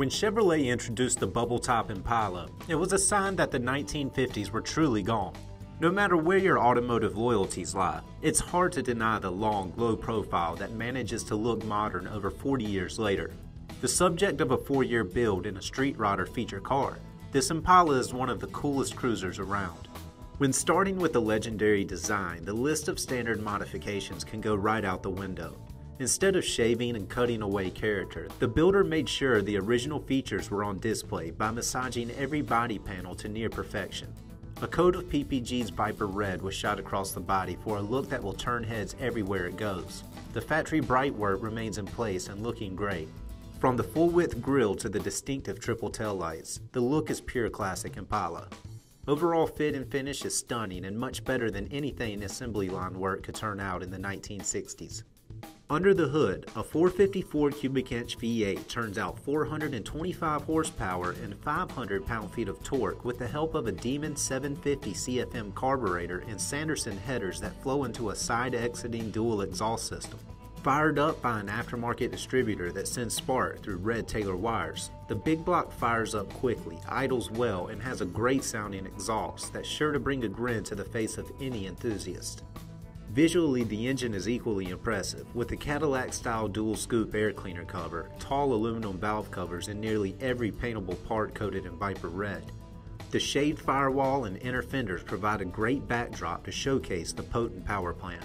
When Chevrolet introduced the bubble top Impala, it was a sign that the 1950s were truly gone. No matter where your automotive loyalties lie, it's hard to deny the long, low profile that manages to look modern over 40 years later. The subject of a four year build in a Street Rodder feature car, this Impala is one of the coolest cruisers around. When starting with the legendary design, the list of standard modifications can go right out the window. Instead of shaving and cutting away character, the builder made sure the original features were on display by massaging every body panel to near perfection. A coat of PPG's Viper Red was shot across the body for a look that will turn heads everywhere it goes. The factory bright work remains in place and looking great. From the full width grille to the distinctive triple tail lights, the look is pure classic Impala. Overall fit and finish is stunning and much better than anything assembly line work could turn out in the 1960s. Under the hood, a 454 cubic inch V8 turns out 425 horsepower and 500 pound-feet of torque with the help of a Demon 750 CFM carburetor and Sanderson headers that flow into a side-exiting dual exhaust system. Fired up by an aftermarket distributor that sends spark through red Taylor wires, the big block fires up quickly, idles well, and has a great sounding exhaust that's sure to bring a grin to the face of any enthusiast. Visually, the engine is equally impressive, with the Cadillac-style dual scoop air cleaner cover, tall aluminum valve covers, and nearly every paintable part coated in Viper Red. The shaved firewall and inner fenders provide a great backdrop to showcase the potent power plant.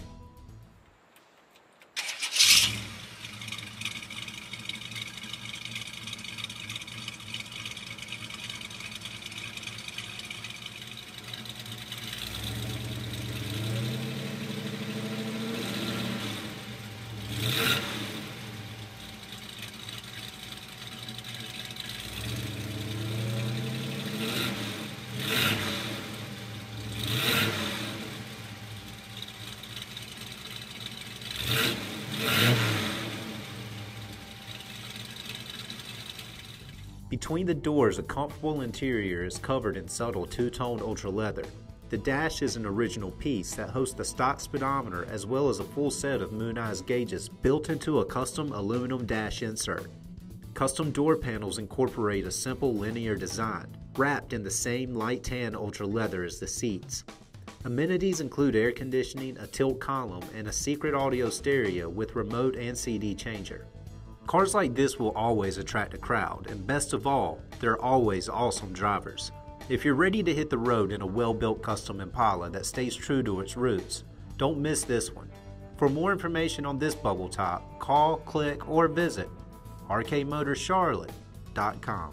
Between the doors, a comfortable interior is covered in subtle two-tone ultra leather. The dash is an original piece that hosts the stock speedometer as well as a full set of Mooneyes gauges built into a custom aluminum dash insert. Custom door panels incorporate a simple linear design, wrapped in the same light tan ultra leather as the seats. Amenities include air conditioning, a tilt column, and a secret audio stereo with remote and CD changer. Cars like this will always attract a crowd, and best of all, they're always awesome drivers. If you're ready to hit the road in a well-built custom Impala that stays true to its roots, don't miss this one. For more information on this bubble top, call, click, or visit rkmotorcharlotte.com.